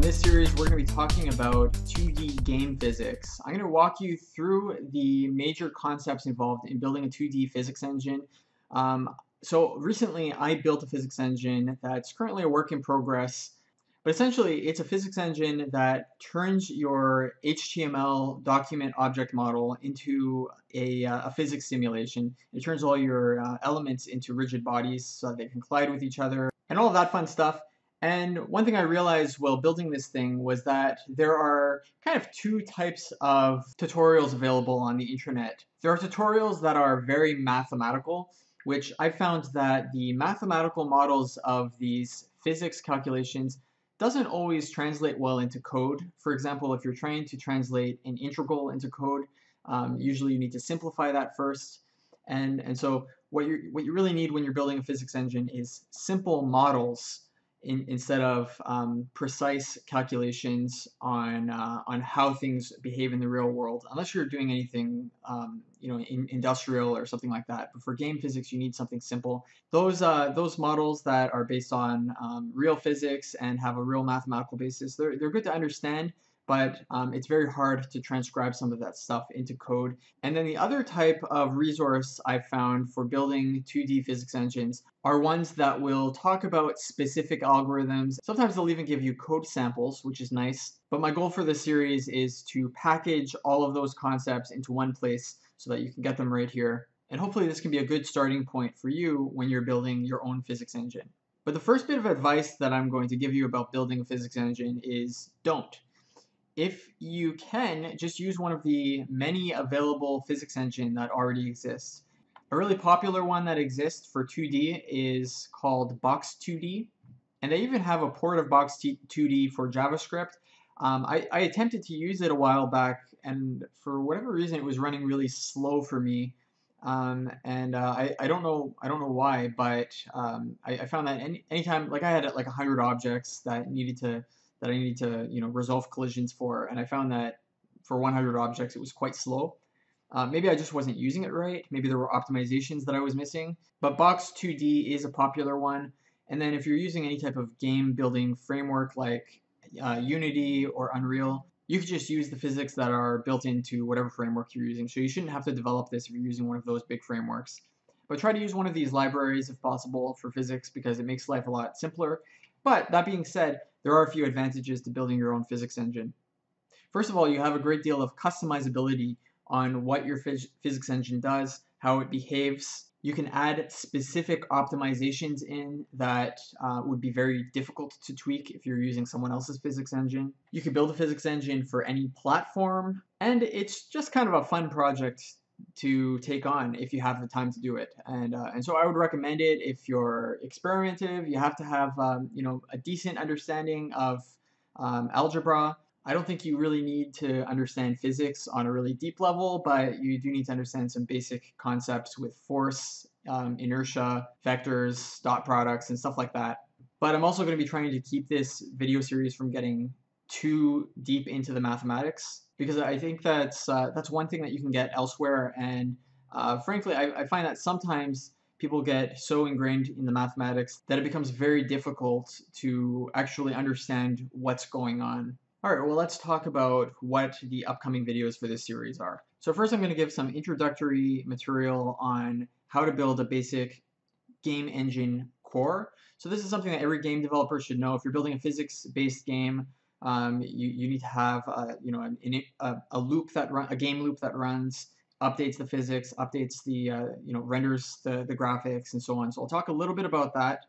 in this series, we're going to be talking about 2D game physics. I'm going to walk you through the major concepts involved in building a 2D physics engine. Um, so recently, I built a physics engine that's currently a work in progress, but essentially, it's a physics engine that turns your HTML document object model into a, uh, a physics simulation. It turns all your uh, elements into rigid bodies so that they can collide with each other and all of that fun stuff. And one thing I realized while building this thing was that there are kind of two types of tutorials available on the internet. There are tutorials that are very mathematical, which I found that the mathematical models of these physics calculations doesn't always translate well into code. For example, if you're trying to translate an integral into code, um, usually you need to simplify that first. And, and so what, you what you really need when you're building a physics engine is simple models in, instead of um, precise calculations on uh, on how things behave in the real world, unless you're doing anything um, you know in, industrial or something like that. But for game physics, you need something simple. Those uh, those models that are based on um, real physics and have a real mathematical basis, they're they're good to understand but um, it's very hard to transcribe some of that stuff into code. And then the other type of resource I've found for building 2D physics engines are ones that will talk about specific algorithms. Sometimes they'll even give you code samples, which is nice. But my goal for this series is to package all of those concepts into one place so that you can get them right here. And hopefully this can be a good starting point for you when you're building your own physics engine. But the first bit of advice that I'm going to give you about building a physics engine is don't if you can, just use one of the many available physics engine that already exists. A really popular one that exists for 2D is called Box2D, and they even have a port of Box2D for JavaScript. Um, I, I, attempted to use it a while back, and for whatever reason, it was running really slow for me. Um, and uh, I, I don't know I don't know why, but um, I, I, found that any anytime like I had like hundred objects that needed to that I needed to you know resolve collisions for, and I found that for 100 objects it was quite slow. Uh, maybe I just wasn't using it right. Maybe there were optimizations that I was missing. But Box 2D is a popular one. And then if you're using any type of game building framework like uh, Unity or Unreal, you could just use the physics that are built into whatever framework you're using. So you shouldn't have to develop this if you're using one of those big frameworks. But try to use one of these libraries if possible for physics because it makes life a lot simpler. But that being said, there are a few advantages to building your own physics engine. First of all, you have a great deal of customizability on what your phys physics engine does, how it behaves. You can add specific optimizations in that uh, would be very difficult to tweak if you're using someone else's physics engine. You can build a physics engine for any platform, and it's just kind of a fun project to take on if you have the time to do it. And uh, and so I would recommend it if you're experimentative. You have to have um, you know a decent understanding of um, algebra. I don't think you really need to understand physics on a really deep level, but you do need to understand some basic concepts with force, um, inertia, vectors, dot products, and stuff like that. But I'm also going to be trying to keep this video series from getting too deep into the mathematics because I think that's uh, that's one thing that you can get elsewhere. And uh, frankly, I, I, find that sometimes people get so ingrained in the mathematics that it becomes very difficult to actually understand what's going on. All right, well, let's talk about what the upcoming videos for this series are. So first, I'm going to give some introductory material on how to build a basic game engine core. So this is something that every game developer should know. If you're building a physics-based game, um, you, you need to have uh, you know an, a, a loop that run a game loop that runs updates the physics updates the uh, you know renders the, the graphics and so on. So I'll talk a little bit about that.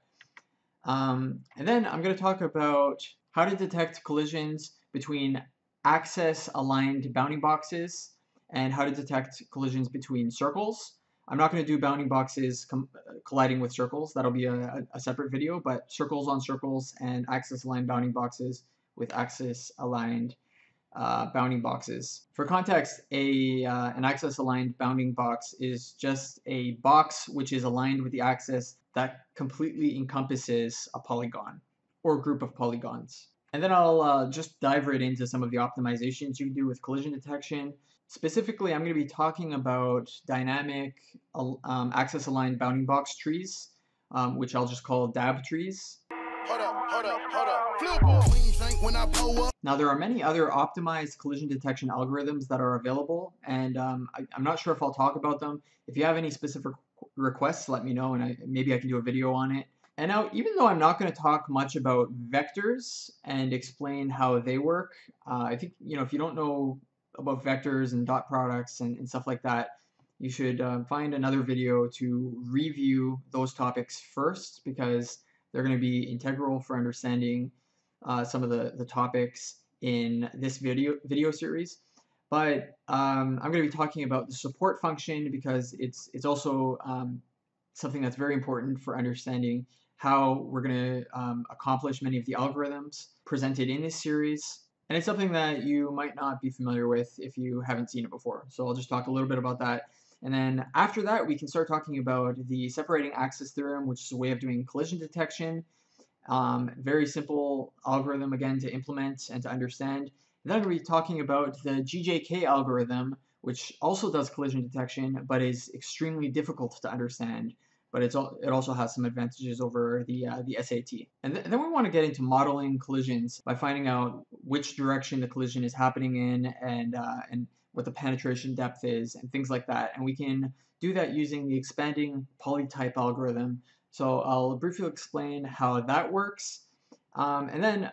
Um, and then I'm going to talk about how to detect collisions between axis aligned bounding boxes and how to detect collisions between circles. I'm not going to do bounding boxes colliding with circles. That'll be a, a separate video but circles on circles and axis aligned bounding boxes with axis aligned uh, bounding boxes. For context, a uh, an axis aligned bounding box is just a box which is aligned with the axis that completely encompasses a polygon or group of polygons. And then I'll uh, just dive right into some of the optimizations you can do with collision detection. Specifically, I'm going to be talking about dynamic um, axis aligned bounding box trees, um, which I'll just call DAB trees. Now there are many other optimized collision detection algorithms that are available, and um, I, am not sure if I'll talk about them. If you have any specific requests, let me know, and I, maybe I can do a video on it. And now, even though I'm not going to talk much about vectors and explain how they work, uh, I think you know if you don't know about vectors and dot products and, and stuff like that, you should uh, find another video to review those topics first because they're going to be integral for understanding uh, some of the, the topics in this video video series. But um, I'm going to be talking about the support function because it's it's also um, something that's very important for understanding how we're going to um, accomplish many of the algorithms presented in this series. And it's something that you might not be familiar with if you haven't seen it before. So I'll just talk a little bit about that. And then after that, we can start talking about the separating axis theorem, which is a way of doing collision detection. Um, very simple algorithm, again, to implement and to understand. And then we'll be talking about the GJK algorithm, which also does collision detection, but is extremely difficult to understand but it's it also has some advantages over the uh, the SAT. And, th- then we want to get into modeling collisions by finding out which direction the collision is happening in and uh, and what the penetration depth is and things like that. And we can do that using the expanding polytope algorithm. So I'll briefly explain how that works. Um, and then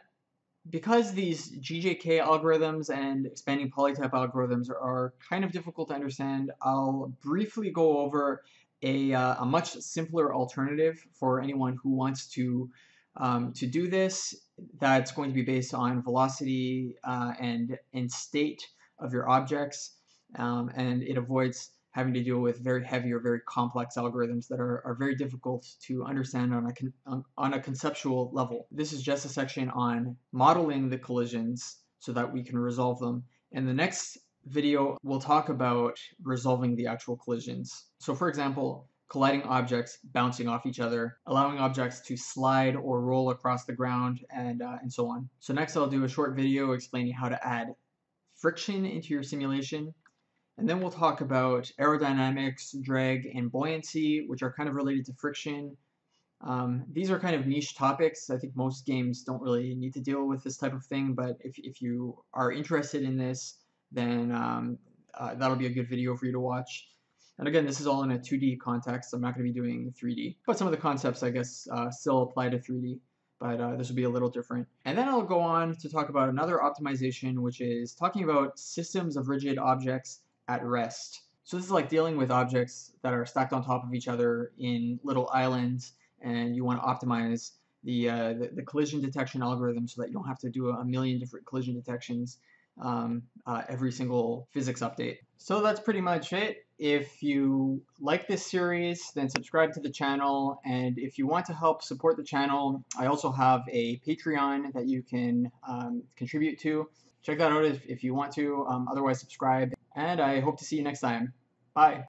because these GJK algorithms and expanding polytope algorithms are, kind of difficult to understand, I'll briefly go over a, uh, a much simpler alternative for anyone who wants to um, to do this that's going to be based on velocity uh, and, and state of your objects um, and it avoids having to deal with very heavy or very complex algorithms that are, are very difficult to understand on a, con on a conceptual level. This is just a section on modeling the collisions so that we can resolve them. And the next video, we'll talk about resolving the actual collisions. So for example, colliding objects bouncing off each other, allowing objects to slide or roll across the ground, and, uh, and so on. So next I'll do a short video explaining how to add friction into your simulation. And then we'll talk about aerodynamics, drag, and buoyancy, which are kind of related to friction. Um, these are kind of niche topics. I think most games don't really need to deal with this type of thing, but if, if you are interested in this, then um, uh, that'll be a good video for you to watch. And again, this is all in a 2D context. I'm not going to be doing 3D. But some of the concepts, I guess, uh, still apply to 3D. But uh, this will be a little different. And then I'll go on to talk about another optimization, which is talking about systems of rigid objects at rest. So this is like dealing with objects that are stacked on top of each other in little islands, and you want to optimize the, uh, the, the collision detection algorithm so that you don't have to do a million different collision detections um, uh, every single physics update. So that's pretty much it. If you like this series, then subscribe to the channel. And if you want to help support the channel, I also have a Patreon that you can um, contribute to. Check that out if, if you want to. Um, otherwise, subscribe. And I hope to see you next time. Bye.